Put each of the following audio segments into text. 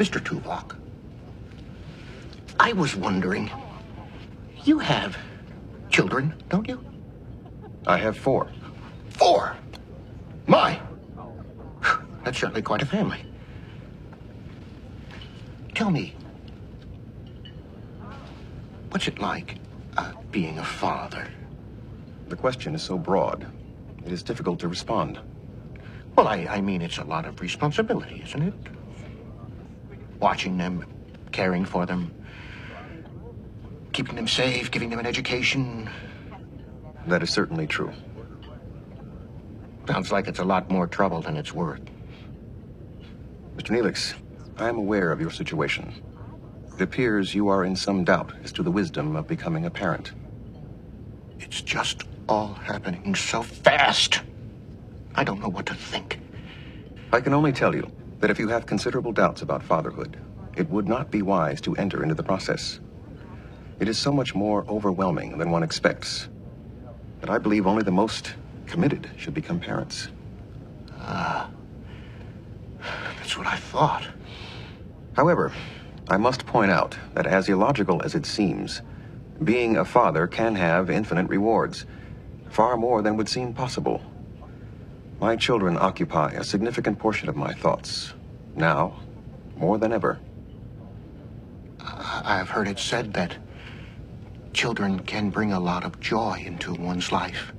Mr. Tuvok, I was wondering, you have children, don't you? I have four. Four? That's certainly quite a family. Tell me, what's it like uh, being a father? The question is so broad, it is difficult to respond. Well, I, I mean, it's a lot of responsibility, isn't it? Watching them, caring for them, keeping them safe, giving them an education. That is certainly true. Sounds like it's a lot more trouble than it's worth. Mr. Neelix, I am aware of your situation. It appears you are in some doubt as to the wisdom of becoming a parent. It's just all happening so fast. I don't know what to think. I can only tell you that if you have considerable doubts about fatherhood, it would not be wise to enter into the process. It is so much more overwhelming than one expects that I believe only the most committed should become parents. Ah. That's what I thought. However, I must point out that as illogical as it seems, being a father can have infinite rewards, far more than would seem possible. My children occupy a significant portion of my thoughts, now more than ever. I've heard it said that children can bring a lot of joy into one's life.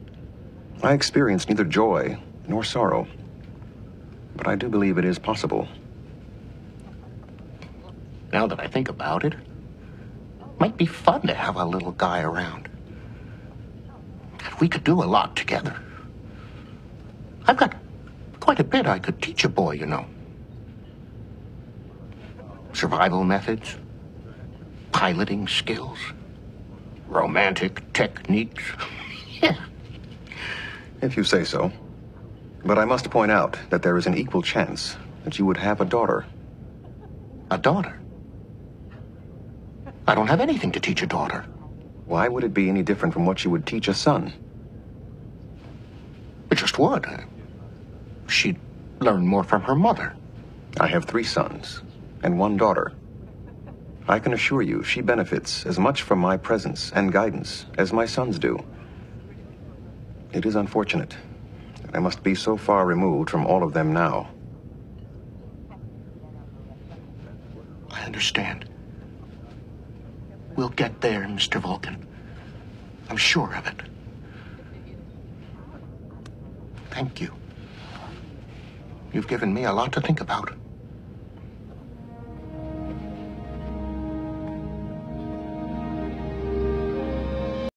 I experience neither joy nor sorrow, but I do believe it is possible. Now that I think about it, might be fun to have a little guy around. We could do a lot together. I've got quite a bit I could teach a boy, you know. Survival methods, piloting skills, romantic techniques. yeah. If you say so. But I must point out that there is an equal chance that you would have a daughter. A daughter? I don't have anything to teach a daughter. Why would it be any different from what you would teach a son? It just would. She'd learn more from her mother. I have three sons and one daughter. I can assure you she benefits as much from my presence and guidance as my sons do. It is unfortunate I must be so far removed from all of them now. I understand. We'll get there, Mr. Vulcan. I'm sure of it. Thank you. You've given me a lot to think about.